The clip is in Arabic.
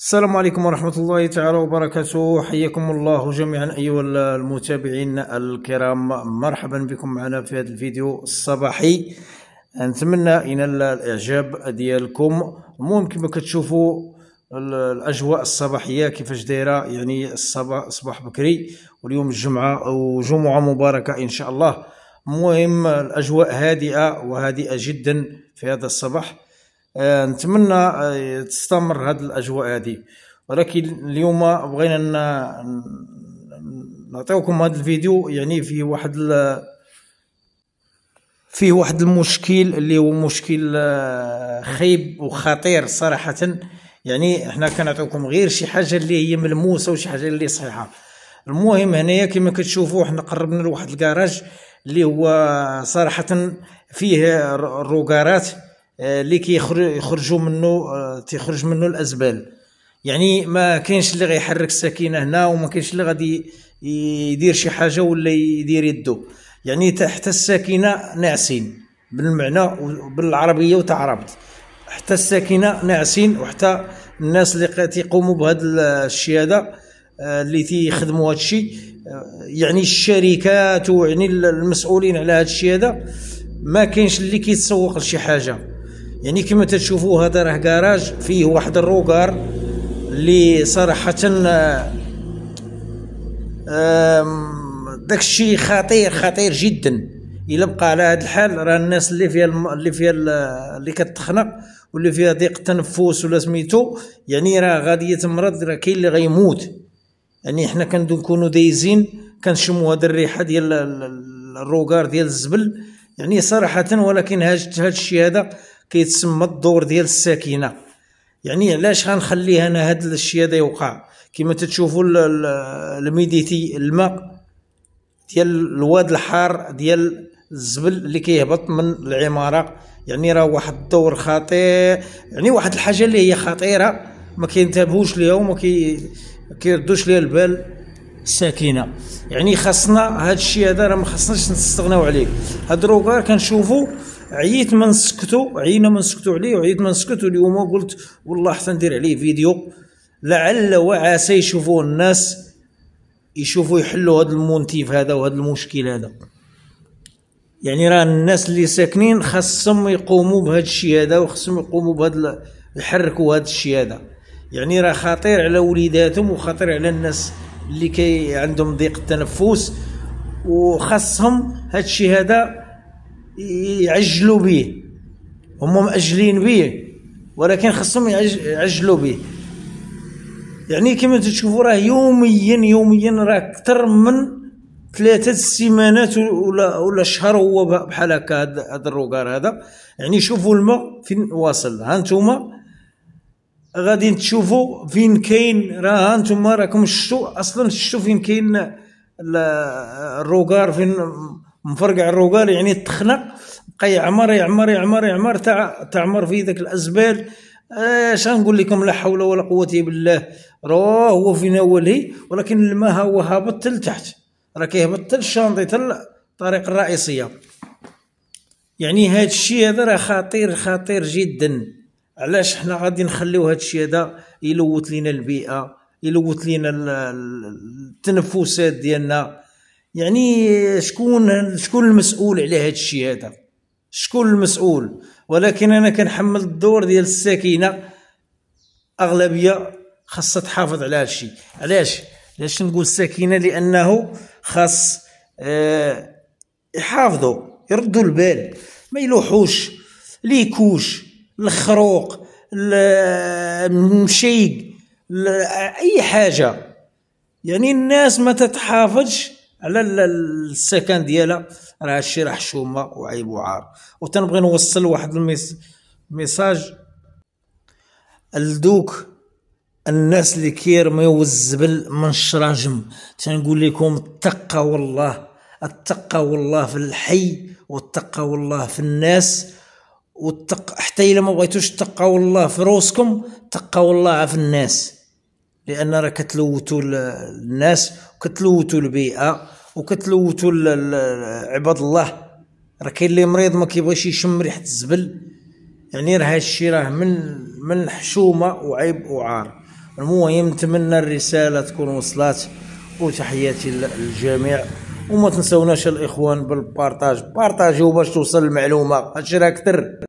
السلام عليكم ورحمة الله تعالى وبركاته. حياكم الله جميعا أيها المتابعين الكرام. مرحبا بكم معنا في هذا الفيديو الصباحي. نتمنى إن الإعجاب ديالكم المهم كما كتشوفوا الأجواء الصباحية كيفاش دايرة. يعني الصباح صباح بكري واليوم الجمعة وجمعة مباركة إن شاء الله. المهم الأجواء هادئة وهادئة جدا في هذا الصباح. نتمنى آه، تستمر هذه الأجواء هذه ولكن اليوم بغينا نعطيكم هذا الفيديو يعني فيه واحد فيه واحد المشكل اللي هو مشكل آه، خيب وخطير صراحة. يعني إحنا كنعطيكم غير شي حاجة اللي هي ملموسة وشي حاجة اللي صحيحة. المهم هنايا كما كتشوفوا حنا قربنا لواحد الكراج اللي هو صراحة فيه الروكارات اللي كيخرجوا منه آه، تيخرج منه الأزبال. يعني ما كاينش اللي غيحرك السكينة هنا وما كاينش اللي غادي يدير شي حاجة ولا يدير يدو. يعني حتى السكينة ناعسين بالمعنى بالعربية وتعربت. حتى الساكنه ناعسين وحتى الناس اللي تيقوموا بهذا الشيء هذا آه، اللي تيخدموا هذا الشيء آه، يعني الشركات ويعني المسؤولين على هذا الشيء هذا ما كاينش اللي كيتسوق لشي حاجة. يعني كما تشوفوا هذا راه كراج فيه واحد الروكار اللي صراحة داك الشيء خطير خطير جدا إلا بقى على هذا الحال راه الناس اللي فيها. اللي فيها اللي كتخنق واللي فيها ضيق التنفس ولا سميتو يعني راه غادي يتمرض راه كاين اللي غيموت يعني حنا كنكونوا دايزين كنشموا هذه الريحة ديال ال regard ديال الزبل يعني صراحة ولكن هذا الشيء هذا كيتسمى الدور ديال الساكنه يعني علاش غنخلي أنا هذا الشيء هذا يوقع؟ كما تتشوفوا ال humidité الماء ديال الواد الحار ديال الزبل اللي كيهبط من العمارة. يعني راه واحد الدور خطير يعني واحد الحاجة اللي هي خطيرة ما كينتبهوش ليها وما كي كيردوش ليها البال الساكنه يعني خاصنا هذا الشيء هذا راه ما خاصناش نستغناو عليه. هاد ال regard كنشوفوا عييت ما نسكتو عيينا ما نسكتو عليه وعييت ما نسكتو اليوم قلت والله حتى ندير عليه فيديو. لعل وعسى يشوفوه الناس يشوفوا يحلوا هذا ال motif هذا وهذا المشكل هذا. يعني راه الناس اللي ساكنين خاصهم يقوموا بهذا الشيء هذا وخاصهم يقوموا بهذا يحركوا هذا الشيء هذا. يعني راه خطير على وليداتهم وخطير على الناس اللي كي عندهم ضيق التنفس وخاصهم هذا الشيء هذا يعجلوا به هم مأجلين به ولكن خصهم يعجلوا به يعني كما تشوفوا راه يوميا يوميا راه أكثر من ثلاثة سيمانات ولا ولا شهر هو بحال هكا هذا الروكار هذا. يعني شوفوا الماء فين واصل. ها أنتم غادي تشوفوا فين كاين راه أنتم راكم شفتوا أصلا شفتوا فين كاين الروكار فين مفرقع الروقال يعني تخنق. بقى يعمر يعمر يعمر يعمر تاع تعمر في ذاك الازبال اش آه نقول لكم لا حول ولا قوة بالله. راه هو فين اوله ولكن الماء هو هابط لتحت راه كيهبط الشانطي الطريق الرئيسية. يعني هذا الشيء هذا راه خطير خطير جدا. علاش حنا غادي نخليو هذا الشيء هذا يلوث لينا البيئة يلوث لينا التنفسات ديالنا. يعني شكون شكون المسؤول على هذا الشيء هذا؟ شكون المسؤول؟ ولكن أنا كنحمل الدور ديال السكينه أغلبية خاصها تحافظ على هذا الشيء. علاش؟ علاش نقول السكينه لأنه خاص آه يحافظوا يردوا البال ما يلوحوش ليكوش الخروق المشيق أي حاجة. يعني الناس ما تتحافظش على السكن ديالها راه هادشي راه حشومة وعيب وعار. وتنبغي نوصل واحد ال message لدوك الناس اللي كيرميو الزبل من الشراجم. تنقول لكم اتقوا الله اتقوا الله في الحي واتقوا الله في الناس واتق حتى إلا ما بغيتوش تقوا الله في روسكم تقوا الله في الناس. لأن راه كتلوثوا الناس وكتلوثوا البيئة وكتلوثوا عباد الله. راه كاين اللي مريض ما كيبغيش يشم ريحة الزبل. يعني راه هادشي راه من من حشومة وعيب وعار. المهم نتمنى الرسالة تكون وصلت وتحياتي للجميع. وما تنسوناش الإخوان بالبارطاج. بارطاجيو باش توصل المعلومة هادشي راه كثر